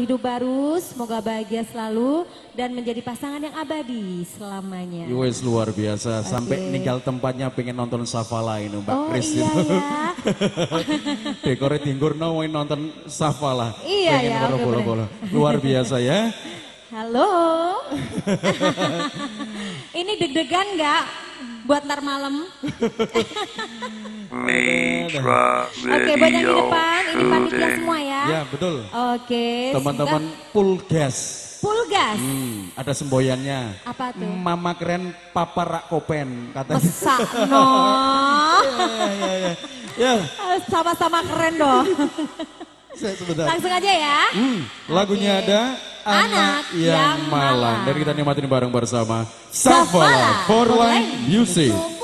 Hidup baru, semoga bahagia selalu dan menjadi pasangan yang abadi selamanya. Wes luar biasa, sampai ninggal tempatnya pengen nonton Safala ini Mbak Oh Kris iya itu. ya. Tinggur no nonton Safala. Iya pengen ya, bener. bola. Luar biasa ya. Halo. Ini deg-degan nggak buat ntar malam? Oke, buat yang di depan, ini panitia semua ya. Ya betul. Oke. Teman-teman full gas. Pulgas. Hmm, ada semboyannya. Apa tuh? Mama keren, papa rak kopen katanya. Masa no. ya, ya, ya. Ya, Sama-sama keren dong. Langsung aja ya. Hmm, lagunya Oke. ada Anak, Anak yang, Malang. Dan kita nikmatin bareng bersama Safala for Line Music.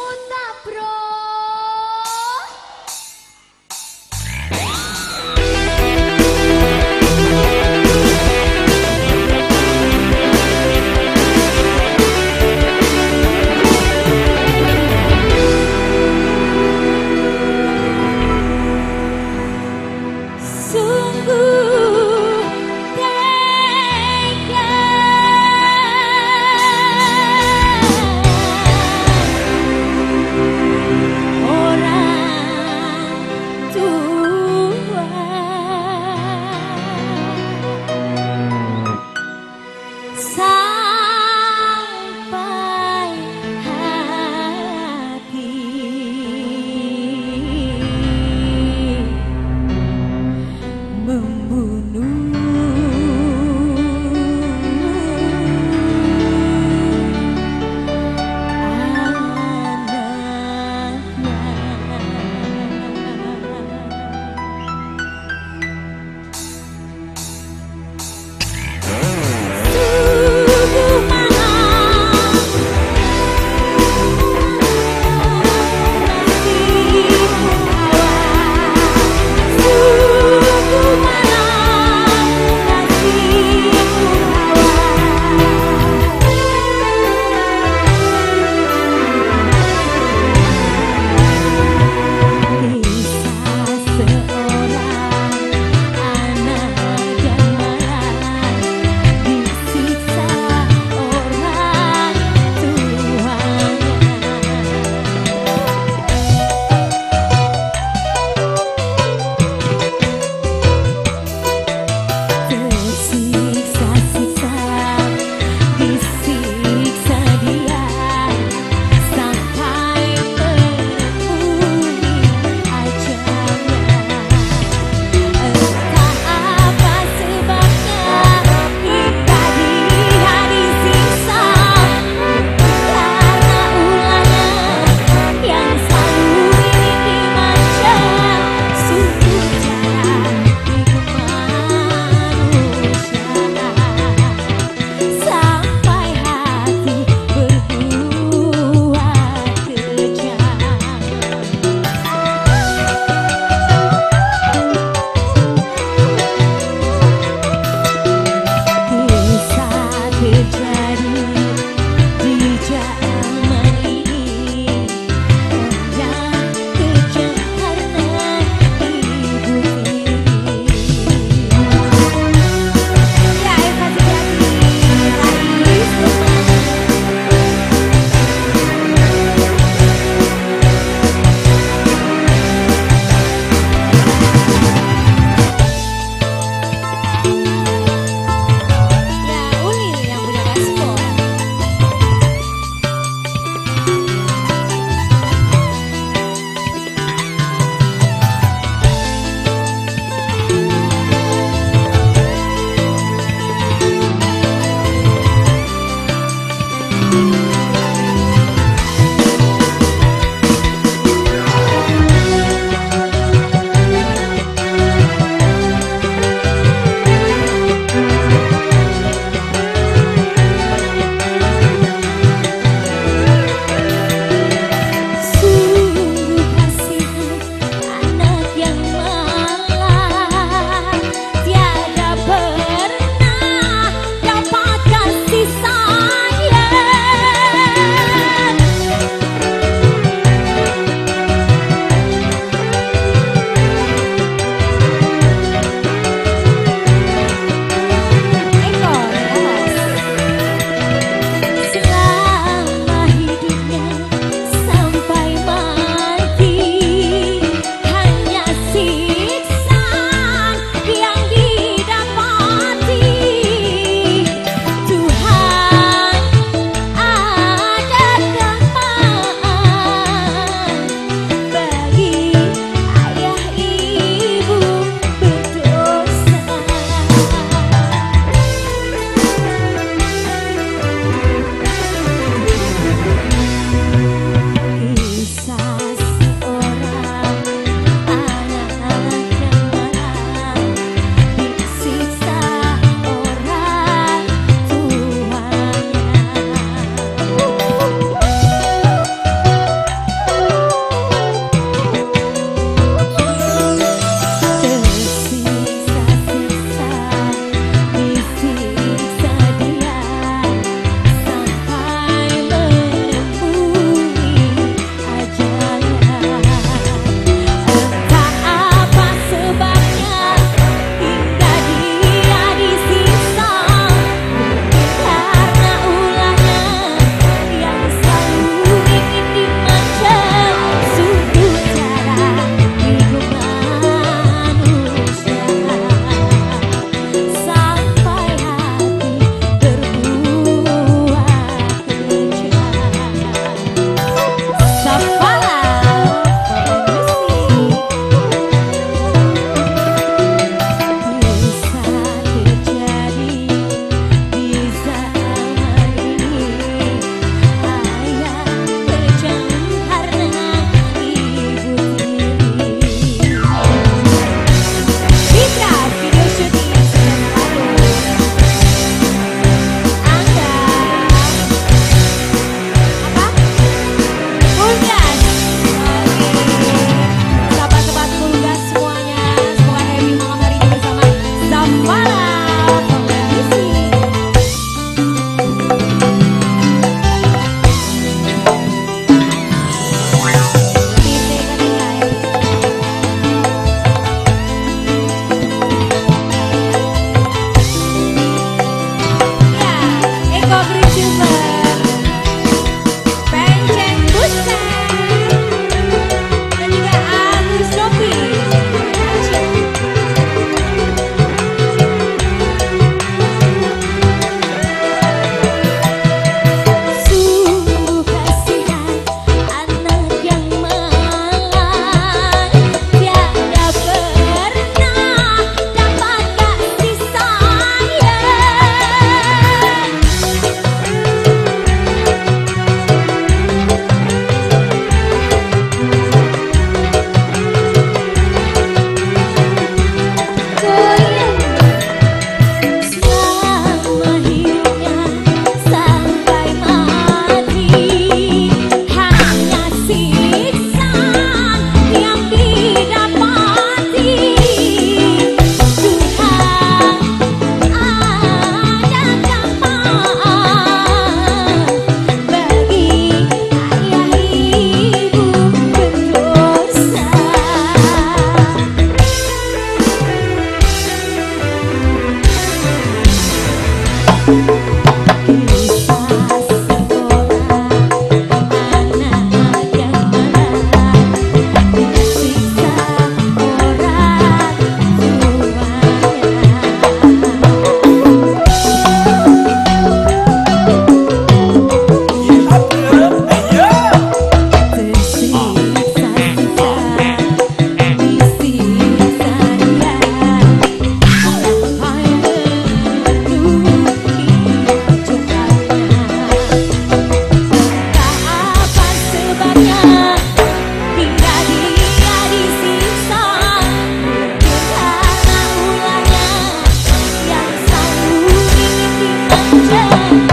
yeah.